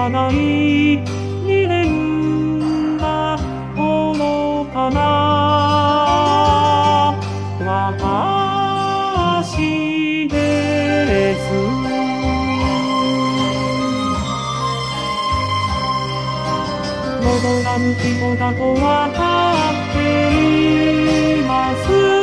構わない未練が愚かな私です。戻らぬ人だとわかっています。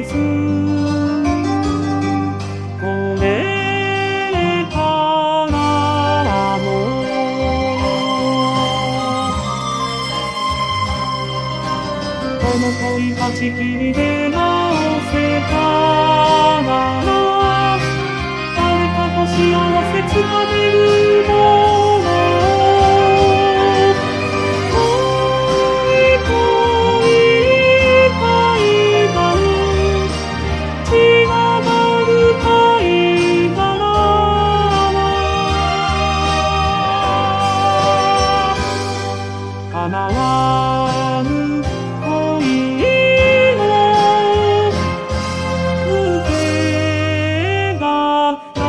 です。これからはもう。この恋はちきりで叶わぬ恋の風景があった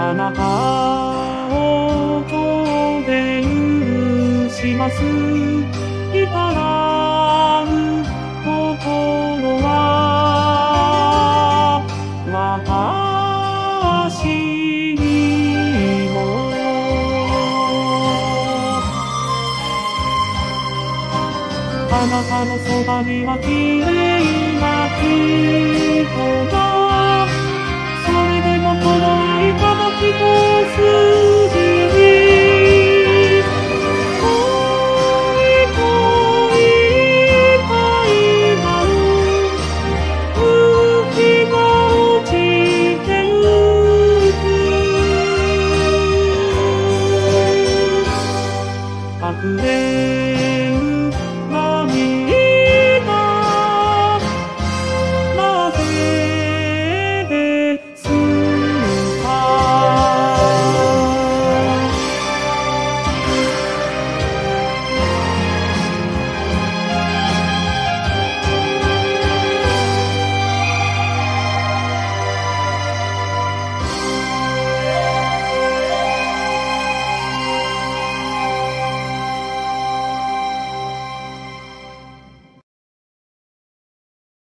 あなた。します。至らぬ心は私にも。あなたのそばには綺麗な人